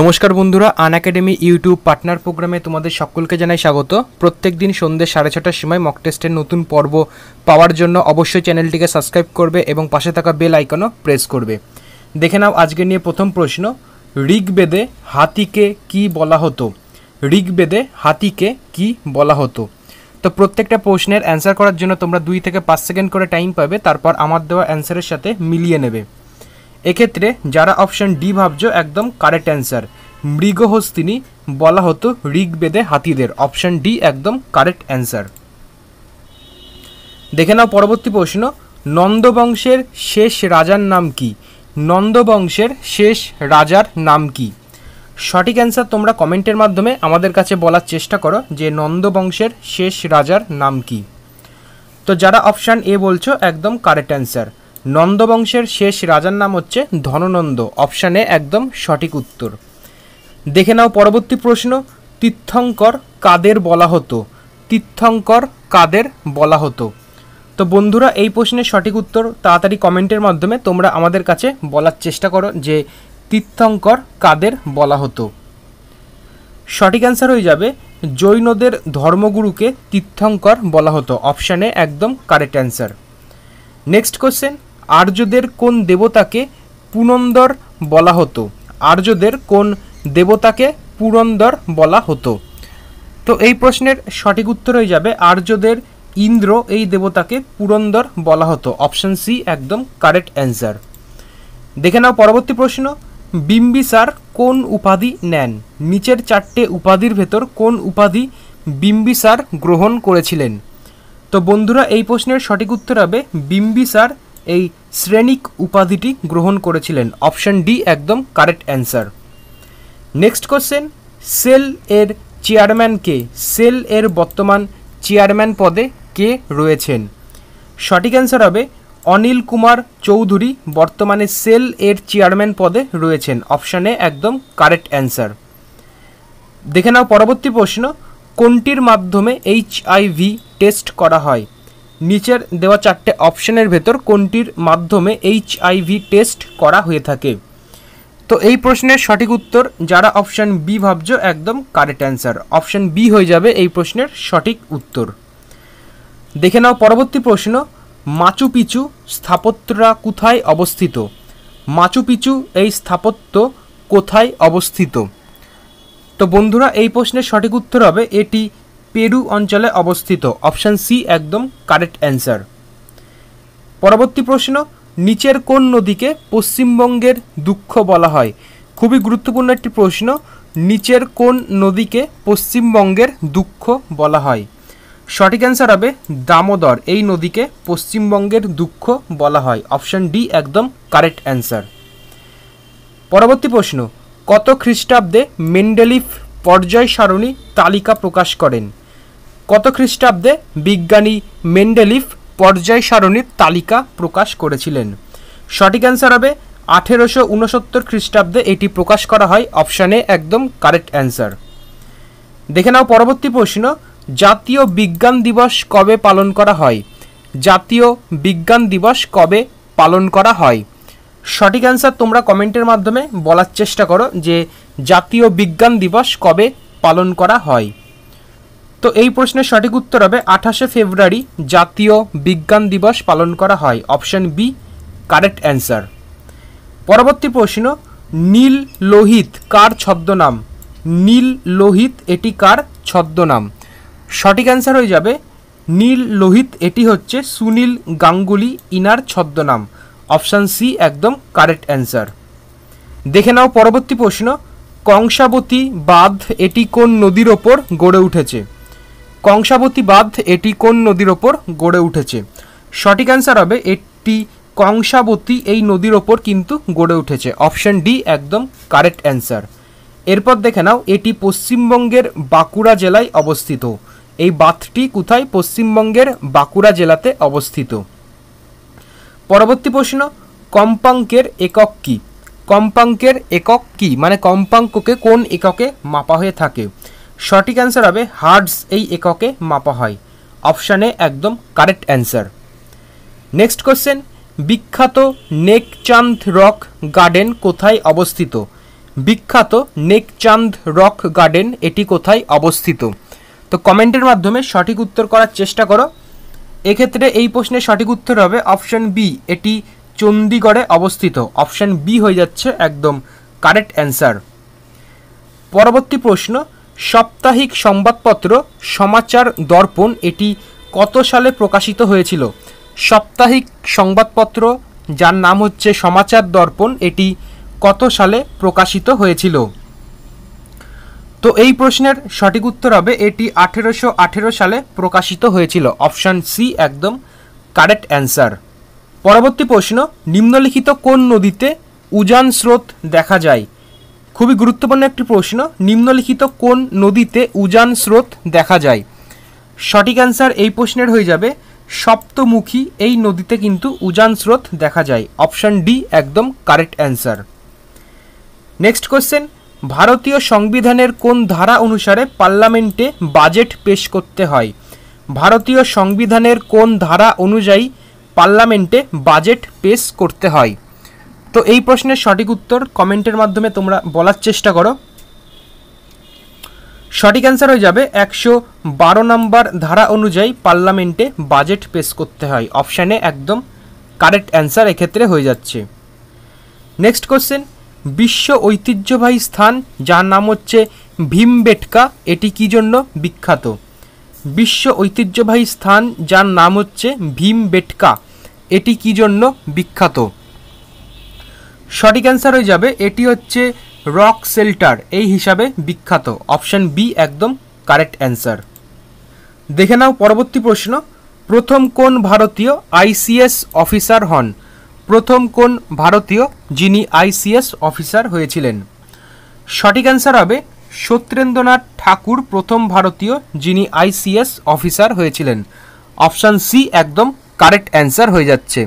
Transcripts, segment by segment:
নমস্কার বন্ধুরা, আন academy YouTube partner প্রোগ্রামে তোমাদের সকলকে জানাই স্বাগত। প্রত্যেক দিন সন্ধ্যে সাড়ে ছটার সময় মক টেস্টের নতুন পর্ব পাওয়ার জন্য অবশ্যই চ্যানেলটিকে সাবস্ক্রাইব করবে এবং পাশে থাকা বেল আইকনও প্রেস করবে। দেখে নাও আজকে নিয়ে প্রথম প্রশ্ন, ঋগ্বেদে হাতিকে কি বলা হতো? ঋগ্বেদে হাতিকে কি বলা হতো? তো প্রত্যেকটা প্রশ্নের অ্যান্সার করার জন্য তোমরা দুই থেকে পাঁচ সেকেন্ড করে টাইম পাবে, তারপর আমার দেওয়া অ্যান্সারের সাথে মিলিয়ে নেবে। এক্ষেত্রে যারা অপশন ডি ভাবছ, একদম কারেক্ট অ্যান্সার মৃগহস্তিনী বলা হতো ঋগ্বেদে হাতিদের। অপশন ডি একদম কারেক্ট অ্যান্সার দেখে নাও পরবর্তী প্রশ্ন। নন্দবংশের শেষ রাজার নাম কি? নন্দবংশের শেষ রাজার নাম কি? সঠিক অ্যান্সার তোমরা কমেন্টের মাধ্যমে আমাদের কাছে বলার চেষ্টা করো যে নন্দবংশের শেষ রাজার নাম কি। তো যারা অপশান এ বলছো, একদম কারেক্ট অ্যান্সার নন্দবংশের শেষ রাজার নাম হচ্ছে ধননন্দ। অপশানে একদম সঠিক উত্তর। দেখে নাও পরবর্তী প্রশ্ন। তীর্থঙ্কর কাদের বলা হতো? তীর্থঙ্কর কাদের বলা হতো? তো বন্ধুরা, এই প্রশ্নের সঠিক উত্তর তাড়াতাড়ি কমেন্টের মাধ্যমে তোমরা আমাদের কাছে বলার চেষ্টা করো যে তীর্থঙ্কর কাদের বলা হতো। সঠিক অ্যান্সার হয়ে যাবে, জৈনদের ধর্মগুরুকে তীর্থঙ্কর বলা হতো। অপশানে একদম কারেক্ট অ্যান্সার নেক্সট কোশ্চেন আর্যদের কোন দেবতাকে পুনন্দর বলা হতো? আর্যদের কোন দেবতাকে পুরন্দর বলা হতো? তো এই প্রশ্নের সঠিক উত্তর হয়ে যাবে, আর্যদের ইন্দ্র এই দেবতাকে পুরন্দর বলা হতো। অপশন সি, একদম কারেক্ট অ্যান্সার। দেখে নাও পরবর্তী প্রশ্ন, বিম্বিসার কোন উপাধি নেন? নিচের চারটে উপাধির ভেতর কোন উপাধি বিম্বিসার গ্রহণ করেছিলেন? তো বন্ধুরা, এই প্রশ্নের সঠিক উত্তর হবে বিম্বিসার এই শ্রেণিক উপাধিটি গ্রহণ করেছিলেন। অপশন ডি, একদম correct answer. Next question, SAIL এর চেয়ারম্যান কে? সেল এর বর্তমান চেয়ারম্যান পদে কে রয়েছেন? সঠিক অ্যান্সার হবে অনিল কুমার চৌধুরী, বর্তমানে সেল এর চেয়ারম্যান পদে রয়েছেন। অপশানে একদম কারেক্ট অ্যান্সার। দেখে নাও পরবর্তী প্রশ্ন, কোনটির মাধ্যমে এইচ আইভি টেস্ট করা হয়? নিচের দেওয়া চারটে অপশনের ভেতর কোনটির মাধ্যমে এইচ আইভি টেস্ট করা হয়ে থাকে। তো এই প্রশ্নের সঠিক উত্তর, যারা অপশান বি ভাবছ, একদম কারেক্ট অ্যান্সার অপশান বি হয়ে যাবে এই প্রশ্নের সঠিক উত্তর। দেখে নাও পরবর্তী প্রশ্ন, মাচু পিচু স্থাপত্যরা কোথায় অবস্থিত? মাচু পিচু এই স্থাপত্য কোথায় অবস্থিত? তো বন্ধুরা, এই প্রশ্নের সঠিক উত্তর হবে এটি পেরু অঞ্চলে অবস্থিত। অপশান সি একদম কারেক্ট অ্যান্সার। পরবর্তী প্রশ্ন, নিচের কোন নদীকে পশ্চিমবঙ্গের দুঃখ বলা হয়? খুবই গুরুত্বপূর্ণ একটি প্রশ্ন, নিচের কোন নদীকে পশ্চিমবঙ্গের দুঃখ বলা হয়? সঠিক অ্যান্সার হবে দামোদর। এই নদীকে পশ্চিমবঙ্গের দুঃখ বলা হয়। অপশান ডি একদম কারেক্ট অ্যান্সার। পরবর্তী প্রশ্ন, কত খ্রিস্টাব্দে মেন্ডেলিফ পর্যায় সারণী তালিকা প্রকাশ করেন? কত খ্রিস্টাব্দে বিজ্ঞানী মেন্ডেলিফ পর্যায় সারণীর তালিকা প্রকাশ করেছিলেন? সঠিক অ্যান্সার হবে আঠেরোশো উনসত্তর খ্রিস্টাব্দে এটি প্রকাশ করা হয়। অপশানে একদম কারেক্ট অ্যান্সার দেখে নাও পরবর্তী প্রশ্ন, জাতীয় বিজ্ঞান দিবস কবে পালন করা হয়? জাতীয় বিজ্ঞান দিবস কবে পালন করা হয়? সঠিক অ্যান্সার তোমরা কমেন্টের মাধ্যমে বলার চেষ্টা করো যে জাতীয় বিজ্ঞান দিবস কবে পালন করা হয়। তো এই প্রশ্নের সঠিক উত্তর হবে আঠাশে ফেব্রুয়ারি জাতীয় বিজ্ঞান দিবস পালন করা হয়। অপশন বি কারেক্ট অ্যান্সার পরবর্তী প্রশ্ন, নীল লোহিত কার ছদ্মনাম? নীল লোহিত, এটি কার ছদ্মনাম? সঠিক অ্যান্সার হয়ে যাবে, নীল লোহিত, এটি হচ্ছে সুনীল গাঙ্গুলি, ইনার ছদ্মনাম। অপশান সি একদম কারেক্ট অ্যান্সার দেখে নাও পরবর্তী প্রশ্ন, কংসাবতী বাঁধ, এটি কোন নদীর ওপর গড়ে উঠেছে? কংসাবতী বাঁধ এটি কোন নদীর ওপর গড়ে উঠেছে? সঠিক অ্যান্সার হবে এটি কংসাবতী, এই নদীর ওপর কিন্তু গড়ে উঠেছে। অপশন ডি একদম কারেক্ট অ্যান্সার এরপর দেখে নাও, এটি পশ্চিমবঙ্গের বাঁকুড়া জেলায় অবস্থিত। এই বাঁধটি কোথায়? পশ্চিমবঙ্গের বাঁকুড়া জেলাতে অবস্থিত। পরবর্তী প্রশ্ন, কম্পাঙ্কের একক কি? কম্পাঙ্কের একক কি? মানে কম্পাঙ্ককে কোন এককে মাপা হয়ে থাকে? সঠিক অ্যান্সার হবে হার্ডস এই এককে মাপা হয়। অপশানে একদম কারেক্ট অ্যান্সার নেক্সট কোশ্চেন বিখ্যাত নেকচাঁদ রক গার্ডেন কোথায় অবস্থিত? বিখ্যাত নেকচাঁদ রক গার্ডেন এটি কোথায় অবস্থিত? তো কমেন্টের মাধ্যমে সঠিক উত্তর করার চেষ্টা করো। এক্ষেত্রে এই প্রশ্নের সঠিক উত্তর হবে অপশন বি এটি চণ্ডীগড়ে অবস্থিত। অপশন বি হয়ে যাচ্ছে একদম কারেক্ট অ্যান্সার পরবর্তী প্রশ্ন সাপ্তাহিক সংবাদপত্র সমাচার দর্পণ এটি কত সালে প্রকাশিত হয়েছিল? সাপ্তাহিক সংবাদপত্র, যার নাম হচ্ছে সমাচার দর্পণ, এটি কত সালে প্রকাশিত হয়েছিল? তো এই প্রশ্নের সঠিক উত্তর হবে, এটি আঠেরোশো আঠেরো সালে প্রকাশিত হয়েছিল। অপশান সি একদম কারেক্ট অ্যান্সার। পরবর্তী প্রশ্ন, নিম্নলিখিত কোন নদীতে উজান স্রোত দেখা যায়? খুবই গুরুত্বপূর্ণ একটি প্রশ্ন, নিম্নলিখিত কোন নদীতে উজান স্রোত দেখা যায়? সঠিক অ্যান্সার এই প্রশ্নের হয়ে যাবে, সপ্তমুখী এই নদীতে কিন্তু উজান স্রোত দেখা যায়। অপশান ডি একদম কারেক্ট অ্যান্সার নেক্সট কোশ্চেন ভারতীয় সংবিধানের কোন ধারা অনুসারে পার্লামেন্টে বাজেট পেশ করতে হয়? ভারতীয় সংবিধানের কোন ধারা অনুযায়ী পার্লামেন্টে বাজেট পেশ করতে হয়? তো এই প্রশ্নের সঠিক উত্তর কমেন্টের মাধ্যমে তোমরা বলার চেষ্টা করো। সঠিক অ্যান্সার হয়ে যাবে একশো বারো নম্বর ধারা অনুযায়ী পার্লামেন্টে বাজেট পেশ করতে হয়। অপশানে একদম কারেক্ট অ্যান্সার এক্ষেত্রে হয়ে যাচ্ছে। নেক্সট কোশ্চেন বিশ্ব ঐতিহ্যবাহী স্থান, যার নাম হচ্ছে ভীমবেটকা, এটি কি জন্য বিখ্যাত? বিশ্ব ঐতিহ্যবাহী স্থান, যার নাম হচ্ছে ভীমবেটকা, এটি কি জন্য বিখ্যাত? সঠিক অ্যান্সার হয়ে যাবে, এটি হচ্ছে রক শেল্টার এই হিসাবে বিখ্যাত। অপশান বি একদম কারেক্ট অ্যান্সার দেখে নাও পরবর্তী প্রশ্ন। প্রথম কোন ভারতীয় আইসিএস অফিসার হন? প্রথম কোন ভারতীয় যিনি আইসিএস অফিসার হয়েছিলেন? সঠিক অ্যান্সার হবে সত্যেন্দ্রনাথ ঠাকুর, প্রথম ভারতীয় যিনি আইসিএস অফিসার হয়েছিলেন। অপশান সি একদম কারেক্ট অ্যান্সার হয়ে যাচ্ছে।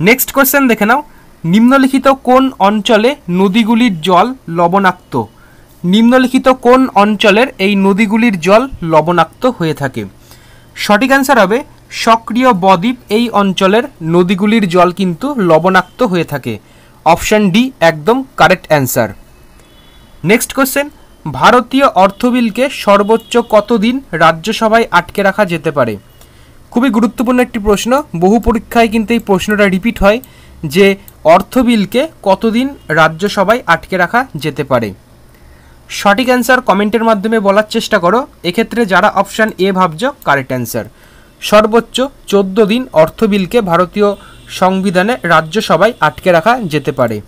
নেক্সট কোয়েশ্চেন দেখে নাও। নিম্নলিখিত কোন অঞ্চলে নদীগুলির জল লবণাক্ত? নিম্নলিখিত কোন অঞ্চলের এই নদীগুলির জল লবণাক্ত হয়ে থাকে? সঠিক অ্যান্সার হবে, সক্রিয় বদ্বীপ এই অঞ্চলের নদীগুলির জল কিন্তু লবণাক্ত হয়ে থাকে। অপশান ডি একদম কারেক্ট অ্যান্সার নেক্সট কোশ্চেন ভারতীয় অর্থবিলকে সর্বোচ্চ কতদিন রাজ্যসভায় আটকে রাখা যেতে পারে? খুবই গুরুত্বপূর্ণ একটি প্রশ্ন। বহু পরীক্ষায় কিন্তু এই প্রশ্নটা রিপিট হয় যে অর্থ বিলকে কতদিন রাজ্যসভায় আটকে রাখা যেতে পারে? সঠিক অ্যান্সার কমেন্টের মাধ্যমে বলার চেষ্টা করো। এক্ষেত্রে যারা অপশান এ ভাবছ কারেক্ট অ্যান্সার সর্বোচ্চ চোদ্দ দিন অর্থ বিলকে ভারতীয় সংবিধানে রাজ্যসভায় আটকে রাখা যেতে পারে।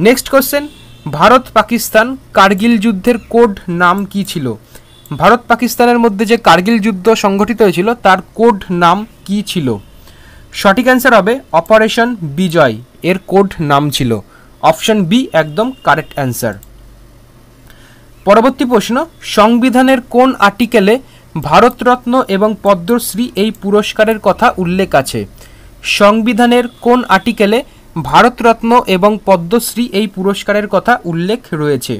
নেক্সট কোশ্চেন ভারত পাকিস্তান কার্গিল যুদ্ধের কোড নাম কি ছিল? ভারত পাকিস্তানের মধ্যে যে কার্গিল যুদ্ধ সংগঠিত হয়েছিল, তার কোড নাম কি ছিল? সঠিক অ্যান্সার হবে অপারেশন বিজয়। এর কোড নাম ছিল। অপশন বি একদম কারেক্ট অ্যান্সার পরবর্তী প্রশ্ন, সংবিধানের কোন আর্টিকেলে ভারতরত্ন এবং পদ্মশ্রী এই পুরস্কারের কথা উল্লেখ আছে? সংবিধানের কোন আর্টিকেলে ভারতরত্ন এবং পদ্মশ্রী এই পুরস্কারের কথা উল্লেখ রয়েছে?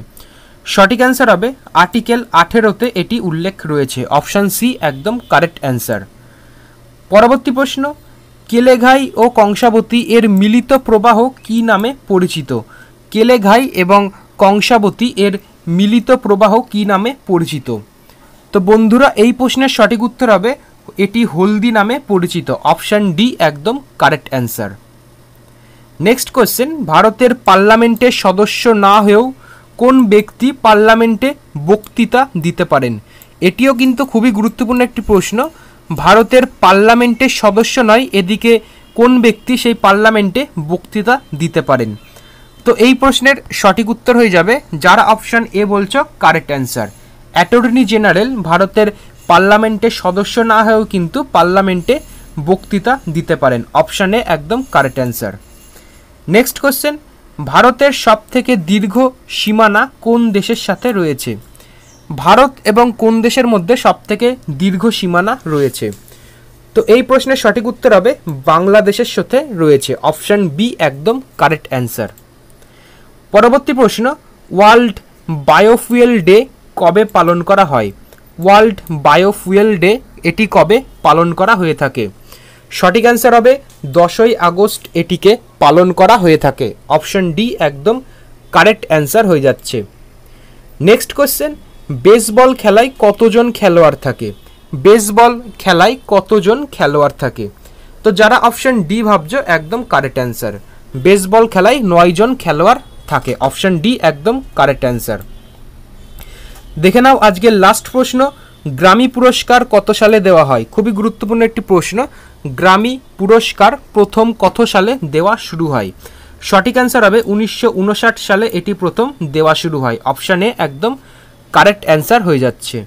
সঠিক অ্যান্সার হবে আর্টিকেল আঠেরোতে এটি উল্লেখ রয়েছে। অপশান সি একদম কারেক্ট অ্যান্সার পরবর্তী প্রশ্ন কেলেঘাই ও কংসাবতী এর মিলিত প্রবাহ কি নামে পরিচিত? কেলেঘাই এবং কংসাবতী এর মিলিত প্রবাহ কি নামে পরিচিত? তো বন্ধুরা, এই প্রশ্নের সঠিক উত্তর হবে, এটি হলদি নামে পরিচিত। অপশান ডি একদম কারেক্ট অ্যান্সার। নেক্সট কোয়েশ্চেন ভারতের পার্লামেন্টের সদস্য না হয়েও কোন ব্যক্তি পার্লামেন্টে বক্তৃতা দিতে পারেন? এটিও কিন্তু খুবই গুরুত্বপূর্ণ একটি প্রশ্ন। ভারতের পার্লামেন্টের সদস্য নয়, এদিকে কোন ব্যক্তি সেই পার্লামেন্টে বক্তৃতা দিতে পারেন? তো এই প্রশ্নের সঠিক উত্তর হয়ে যাবে, যারা অপশান এ বলছ, কারেক্ট অ্যান্সার। অ্যাটর্নি জেনারেল, ভারতের পার্লামেন্টের সদস্য না হয়েও কিন্তু পার্লামেন্টে বক্তৃতা দিতে পারেন। অপশানে একদম কারেক্ট অ্যান্সার। নেক্সট কোশ্চেন, ভারতের সবথেকে দীর্ঘ সীমানা কোন দেশের সাথে রয়েছে? ভারত এবং কোন দেশের মধ্যে সবথেকে দীর্ঘ সীমানা রয়েছে? তো এই প্রশ্নের সঠিক উত্তর হবে বাংলাদেশের সাথে রয়েছে। অপশান বি একদম কারেক্ট অ্যান্সার পরবর্তী প্রশ্ন, ওয়ার্ল্ড বায়োফুয়েল ডে কবে পালন করা হয়? ওয়ার্ল্ড বায়োফুয়েল ডে এটি কবে পালন করা হয়ে থাকে? সঠিক অ্যান্সার হবে দশই আগস্ট এটিকে পালন করা হয়ে থাকে। অপশন ডি একদম কারেক্ট অ্যান্সার হয়ে যাচ্ছে। নেক্সট কোশ্চেন বেসবল খেলায় কতজন খেলোয়াড় থাকে? বেসবল খেলায় কতজন খেলোয়াড় থাকে? তো যারা অপশন ডি ভাবছ, একদম কারেক্ট অ্যান্সার বেসবল খেলায় নয়জন খেলোয়াড় থাকে। অপশন ডি একদম কারেক্ট অ্যান্সার দেখে নাও আজকের লাস্ট প্রশ্ন, গ্রামী পুরস্কার কত সালে দেওয়া হয়? খুবই গুরুত্বপূর্ণ একটি প্রশ্ন, গ্রামী পুরস্কার প্রথম কত সালে দেওয়া শুরু হয়? সঠিক অ্যান্সার হবে উনিশশো উনষাট সালে এটি প্রথম দেওয়া শুরু হয়। অপশান এ একদম কারেক্ট অ্যান্সার হয়ে যাচ্ছে।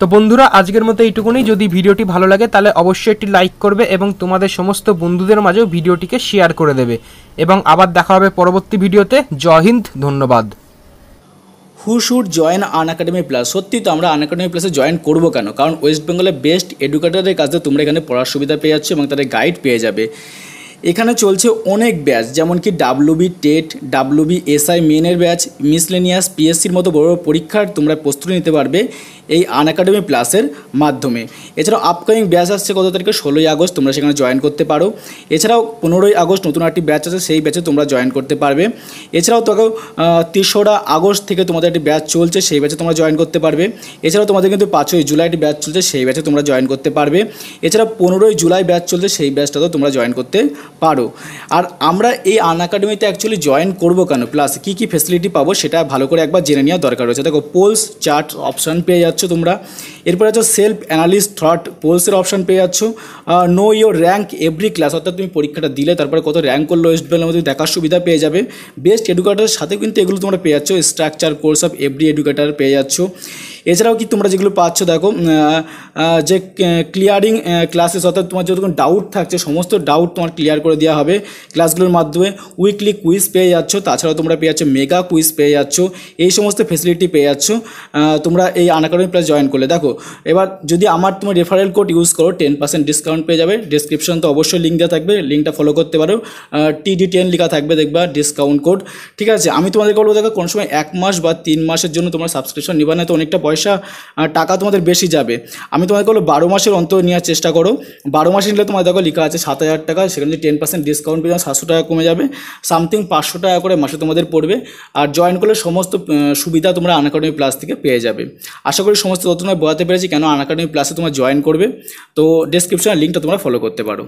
তো বন্ধুরা, আজকের মতো এইটুকুনি। যদি ভিডিওটি ভালো লাগে, তাহলে অবশ্যই একটি লাইক করবে এবং তোমাদের সমস্ত বন্ধুদের মাঝেও ভিডিওটিকে শেয়ার করে দেবে। এবং আবার দেখা হবে পরবর্তী ভিডিওতে। জয় হিন্দ, ধন্যবাদ। Who should join Unacademy plus সত্যি তো আমরা আন একাডেমি প্লাসে জয়েন করব কেন? কারণ ওয়েস্ট বেঙ্গলের বেস্ট এডুকেটারের কাছে তোমরা এখানে পড়ার সুবিধা পেয়ে যাচ্ছ এবং তাদের গাইড পেয়ে যাবে। এখানে চলছে অনেক ব্যাচ, যেমন কি ডাব্লুবি টেট ডাব্লুবি এসআই মেনের ব্যাচ মিসলেনিয়াস পিএসসির মতো বড় বড় পরীক্ষার তোমরা প্রস্তুতি নিতে পারবে। এই আন একাডেমি প্লাসের মাধ্যমে। এছাড়াও আপকামিং ব্যাচ আসছে কত তারিখে? ষোলোই আগস্ট তোমরা সেখানে জয়েন করতে পারো। এছাড়াও পনেরোই আগস্ট নতুন একটি ব্যাচ আছে, সেই ব্যাচে তোমরা জয়েন করতে পারবে। এছাড়াও তোকে তেসরা আগস্ট থেকে তোমাদের একটি ব্যাচ চলছে, সেই ব্যাচে তোমরা জয়েন করতে পারবে। এছাড়াও তোমাদের কিন্তু পাঁচই জুলাই একটি ব্যাচ চলছে, সেই ব্যাচে তোমরা জয়েন করতে পারবে। এছাড়া পনেরোই জুলাই ব্যাচ চলছে, সেই ব্যাচটাতেও তোমরা জয়েন করতে পারো। আর আমরা এই আন একাডেমিতে অ্যাকচুয়ালি জয়েন করব কেন? প্লাস কী কী ফেসিলিটি পাবো সেটা ভালো করে একবার জেনে নেওয়া দরকার রয়েছে। দেখো পোলস চার্ট অপশান পেয়ে তোমরা। এরপরে হচ্ছে সেলফ অ্যানালিস্ট থট পোলসের অপশান পেয়ে যাচ্ছ। Know your rank every class অর্থাৎ তুমি পরীক্ষাটা দিলে, তারপরে কত র্যাঙ্ক করল ওয়েস্ট বেঙ্গলের মধ্যে দেখার সুবিধা পেয়ে যাবে। বেস্ট এডুকেটারের সাথে কিন্তু এগুলো তোমরা পেয়ে যাচ্ছ। Structure course of every educator পেয়ে যাচ্ছ। এছাড়াও কি তোমরা যেগুলো পাচ্ছ, দেখো যে ক্লিয়ারিং ক্লাসেস অর্থাৎ তোমার যতক্ষণ ডাউট থাকছে, সমস্ত ডাউট তোমার ক্লিয়ার করে দেওয়া হবে ক্লাসগুলোর মাধ্যমে। উইকলি কুইজ পেয়ে যাচ্ছ, তাছাড়াও তোমরা পেয়ে যাচ্ছ মেগা কুইজ পেয়ে যাচ্ছ, এই সমস্ত ফেসিলিটি পেয়ে যাচ্ছ তোমরা এই আনএকাডেমি প্লাস জয়েন করলে। দেখো, এবার যদি আমার তোমার রেফারেল কোড ইউজ করো টেন পার্সেন্ট ডিসকাউন্ট পেয়ে যাবে। ডিসক্রিপশন তো অবশ্যই লিঙ্ক দেওয়া থাকবে লিঙ্কটা ফলো করতে পারো। টিডি টেন লেখা থাকবে, দেখবা ডিসকাউন্ট কোড ঠিক আছে, আমি তোমাদের বলব, দেখো, কোনো সময় এক মাস বা তিন মাসের জন্য তোমার সাবস্ক্রিপশন নিবা না তো অনেকটা পয়সা টাকা তোমাদের বেশি যাবে। আমি তোমাদের বলব, বারো মাসের অন্তর নেওয়ার চেষ্টা করো। বারো মাসে নিলে তোমার দেখো লেখা আছে সাত হাজার টাকা, সেখানে যদি টেন পার্সেন্ট ডিসকাউন্ট পেয়ে সাতশো টাকা কমে যাবে। সামথিং পাঁচশো টাকা করে মাসে তোমাদের পড়বে। আর জয়েন করলে সমস্ত সুবিধা তোমরা আনএকাডেমি প্লাস থেকে পেয়ে যাবে। আশা করি সমস্ত তথ্য তোমায় বোঝাতে পেরেছি কেন আনএকাডেমি প্লাসে তোমরা জয়েন করবে। তো ডিসক্রিপশনে লিঙ্কটা তোমরা ফলো করতে পারো।